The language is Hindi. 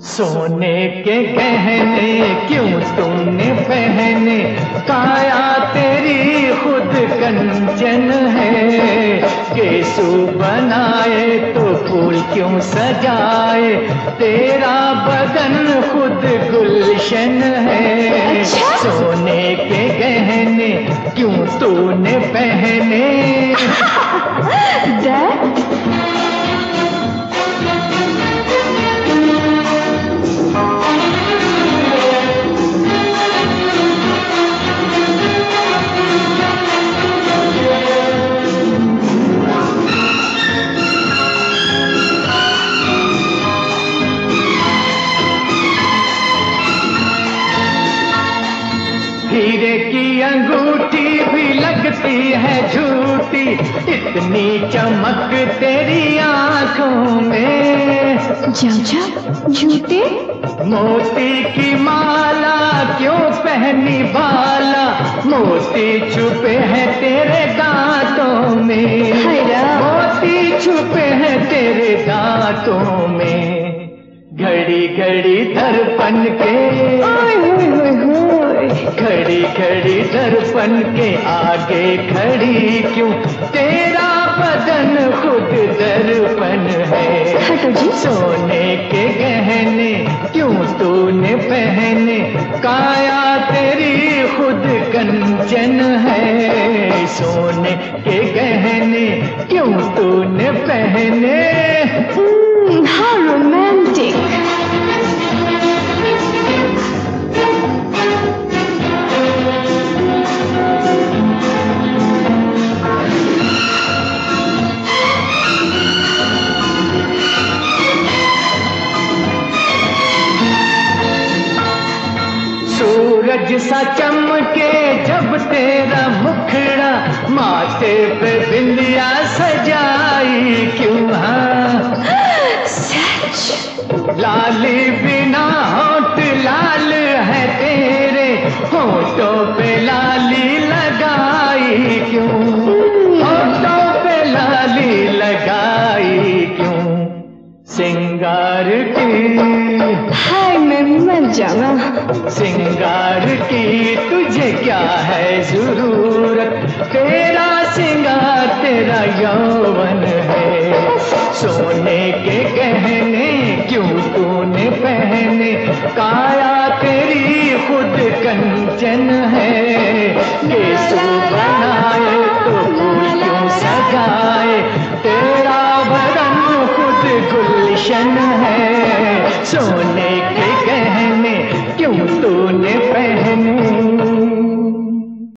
सोने के गहने क्यों तुमने पहने? काया तेरी खुद कंचन है। केसु बनाए तो फूल क्यों सजाए? तेरा बदन खुद गुलशन है। अच्छा? सोने के गहने क्यों तूने पहने? हीरे की अंगूठी भी लगती है झूठी। इतनी चमक तेरी आँखों में। जाओ झूठे? मोती की माला क्यों पहनी बाला? मोती छुपे हैं तेरे दांतों में। मोती छुपे हैं तेरे दांतों में। घड़ी घड़ी दर्पण के खड़ी दर्पण के आगे खड़ी क्यों? तेरा बदन खुद दर्पण है। सोने के गहने क्यों तूने पहने? काया तेरी खुद कंचन है। सोने के गहने क्यों तूने पहने? सूरज सा चमके जब तेरा मुखड़ा माथे पे बिंदिया सजाई क्यों हाँ. लाली बिना होठ लाल है तेरे होठों पे लाली लगाई क्यों? होठों पे लाली लगाई क्यों? सिंगार की हाय मैं मर सिंगार की तुझे क्या है ज़रूरत? तेरा सिंगार तेरा यौवन है। सोने के गहने